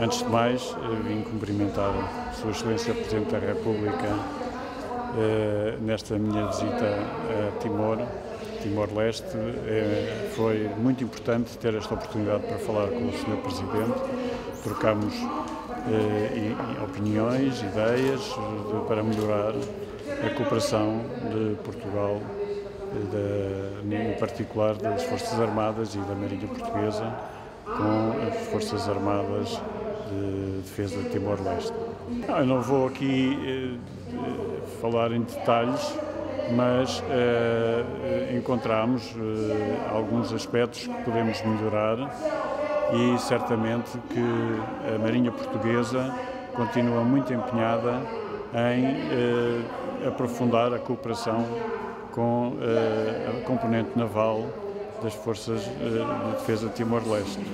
Antes de mais, vim cumprimentar Sua Excelência Presidente da República nesta minha visita a Timor, Timor-Leste. Foi muito importante ter esta oportunidade para falar com o Sr. Presidente, trocamos opiniões, ideias para melhorar a cooperação de Portugal, em particular das Forças Armadas e da Marinha Portuguesa, com as Forças Armadas de Defesa de Timor-Leste. Eu não vou aqui eh, falar em detalhes, mas eh, encontramos eh, alguns aspectos que podemos melhorar e certamente que a Marinha Portuguesa continua muito empenhada em aprofundar a cooperação com a componente naval das Forças de Defesa de Timor-Leste.